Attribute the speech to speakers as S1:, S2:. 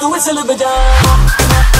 S1: to whistle of
S2: dog.